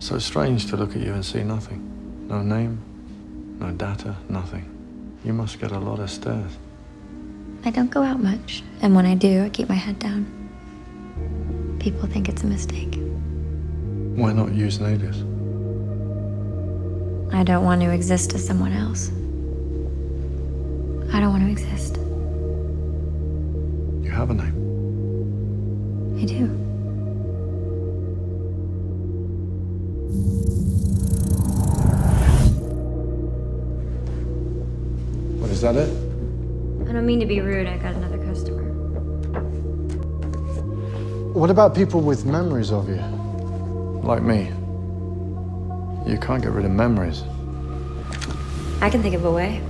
So strange to look at you and see nothing. No name, no data, nothing. You must get a lot of stares. I don't go out much, and when I do, I keep my head down. People think it's a mistake. Why not use an alias? I don't want to exist as someone else. I don't want to exist. You have a name. I do. Is that it? I don't mean to be rude. I got another customer. What about people with memories of you? Like me. You can't get rid of memories. I can think of a way.